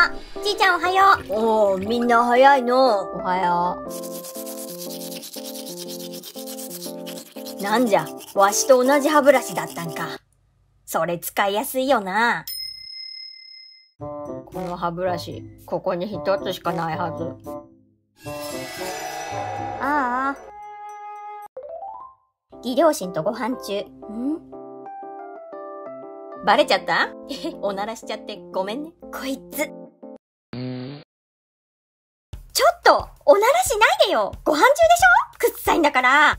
あ、じいちゃんおはよう。おー、みんな早いの。おはよう。なんじゃ、わしと同じ歯ブラシだったんか。それ使いやすいよな。この歯ブラシ、ここに一つしかないはず。ああ。義両親とご飯中。ん？バレちゃった？おならしちゃってごめんね。こいつ。おならしないでよ。ご飯中でしょ？くっさいんだから。